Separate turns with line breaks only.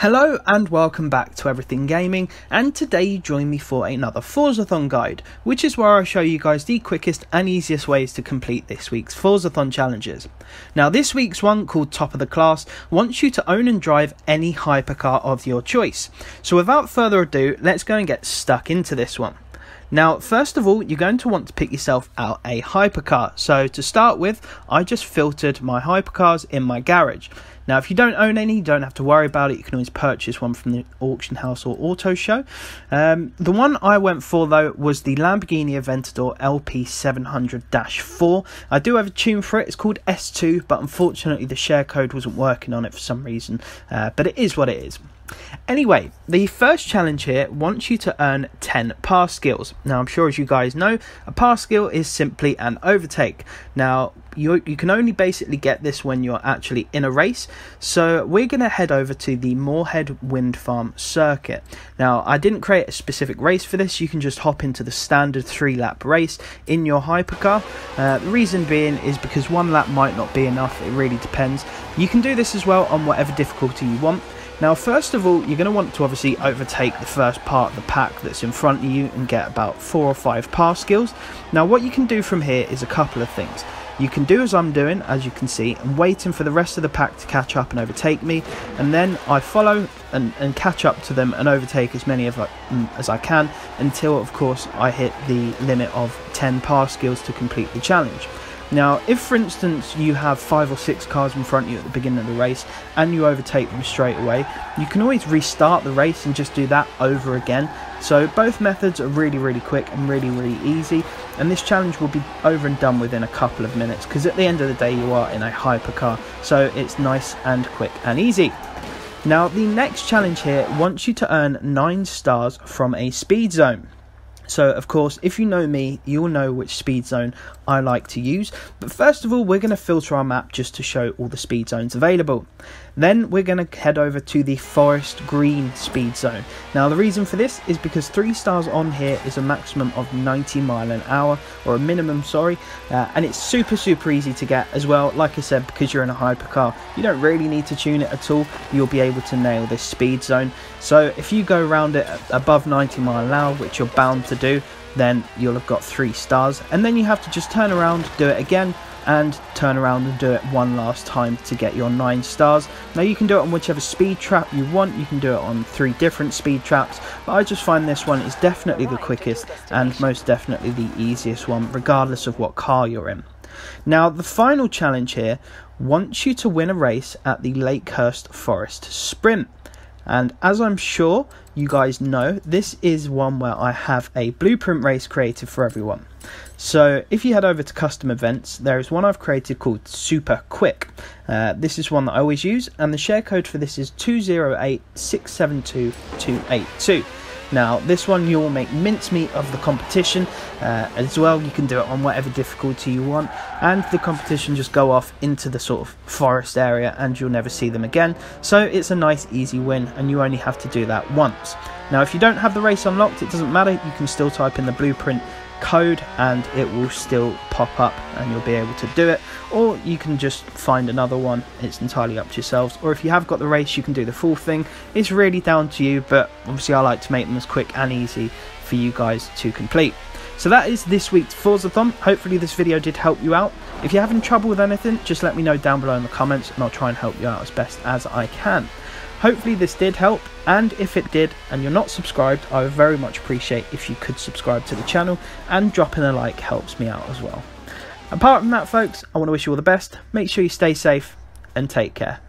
Hello and welcome back to Everything Gaming and today you join me for another Forzathon guide which is where I show you guys the quickest and easiest ways to complete this week's Forzathon challenges. Now this week's one called Top of the Class wants you to own and drive any hypercar of your choice. So without further ado let's go and get stuck into this one. Now, first of all, you're going to want to pick yourself out a hypercar. So to start with, I just filtered my hypercars in my garage. Now, if you don't own any, you don't have to worry about it. You can always purchase one from the auction house or auto show. Um, the one I went for, though, was the Lamborghini Aventador LP700-4. I do have a tune for it. It's called S2, but unfortunately the share code wasn't working on it for some reason. Uh, but it is what it is. Anyway, the first challenge here wants you to earn 10 pass skills. Now, I'm sure as you guys know, a pass skill is simply an overtake. Now, you, you can only basically get this when you're actually in a race. So, we're going to head over to the Moorhead Wind Farm circuit. Now, I didn't create a specific race for this. You can just hop into the standard three lap race in your hypercar. Uh, the reason being is because one lap might not be enough, it really depends. You can do this as well on whatever difficulty you want. Now, first of all, you're going to want to obviously overtake the first part of the pack that's in front of you and get about four or five pass skills. Now, what you can do from here is a couple of things. You can do as I'm doing, as you can see, and waiting for the rest of the pack to catch up and overtake me, and then I follow and, and catch up to them and overtake as many of mm, as I can until, of course, I hit the limit of 10 pass skills to complete the challenge. Now, if for instance you have five or six cars in front of you at the beginning of the race and you overtake them straight away, you can always restart the race and just do that over again. So both methods are really, really quick and really, really easy. And this challenge will be over and done within a couple of minutes because at the end of the day you are in a hypercar. So it's nice and quick and easy. Now, the next challenge here wants you to earn 9 stars from a speed zone. So, of course, if you know me, you'll know which speed zone I like to use. But first of all, we're going to filter our map just to show all the speed zones available. Then we're going to head over to the Forest Green speed zone. Now, the reason for this is because 3 stars on here is a maximum of 90 mile an hour, or a minimum, sorry, uh, and it's super, super easy to get as well. Like I said, because you're in a hypercar, you don't really need to tune it at all. You'll be able to nail this speed zone. So, if you go around it above 90 mile an hour, which you're bound to do, then you'll have got three stars. And then you have to just turn around, do it again, and turn around and do it one last time to get your nine stars. Now you can do it on whichever speed trap you want, you can do it on three different speed traps, but I just find this one is definitely the quickest and most definitely the easiest one, regardless of what car you're in. Now, the final challenge here wants you to win a race at the Lakehurst Forest Sprint. And as I'm sure you guys know, this is one where I have a blueprint race created for everyone. So if you head over to custom events, there is one I've created called Super Quick. Uh, this is one that I always use, and the share code for this is 20867282. Now, this one you will make mincemeat of the competition uh, as well. You can do it on whatever difficulty you want, and the competition just go off into the sort of forest area, and you'll never see them again. So it's a nice, easy win, and you only have to do that once. Now, if you don't have the race unlocked, it doesn't matter. You can still type in the blueprint code and it will still pop up and you'll be able to do it. Or you can just find another one. It's entirely up to yourselves. Or if you have got the race you can do the full thing. It's really down to you but obviously I like to make them as quick and easy for you guys to complete. So that is this week's Forzathon. Hopefully this video did help you out. If you're having trouble with anything just let me know down below in the comments and I'll try and help you out as best as I can Hopefully this did help, and if it did and you're not subscribed, I would very much appreciate if you could subscribe to the channel and dropping a like helps me out as well. Apart from that folks, I want to wish you all the best, make sure you stay safe and take care.